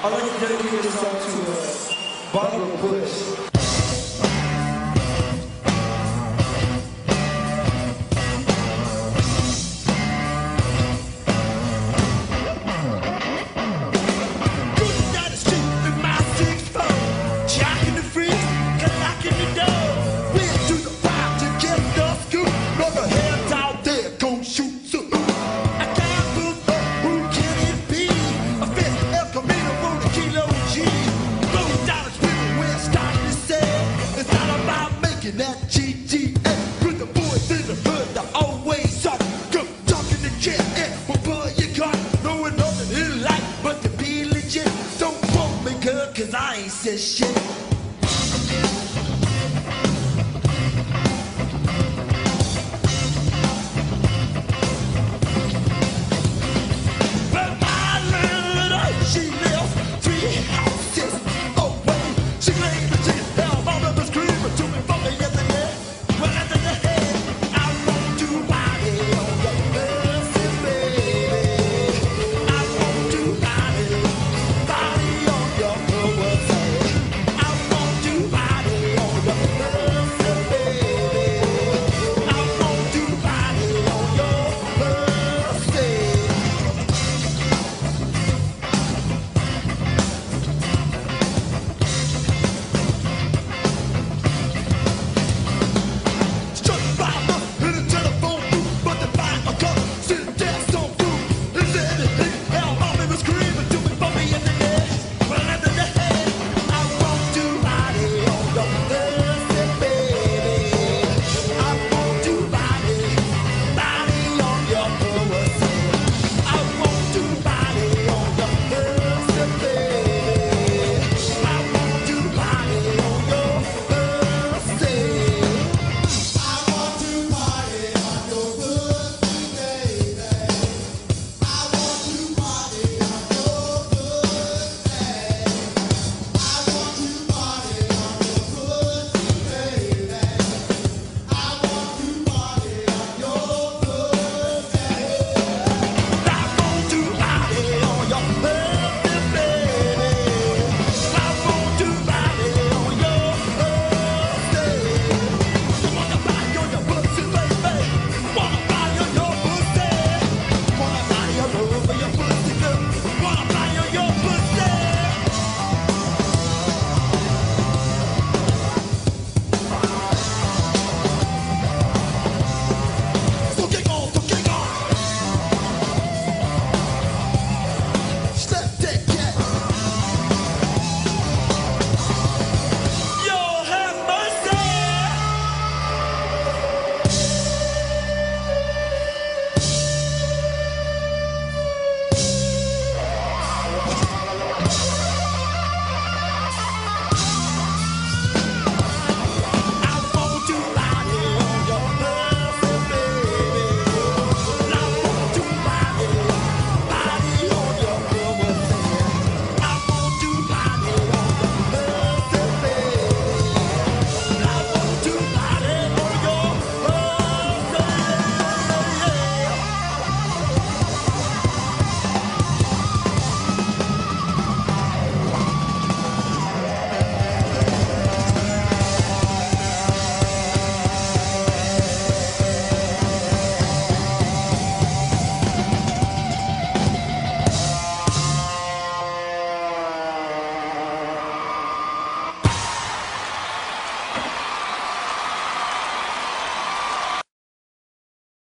I'd like to dedicate this song to uh, Barbara Bush. cook, cause I ain't said shit.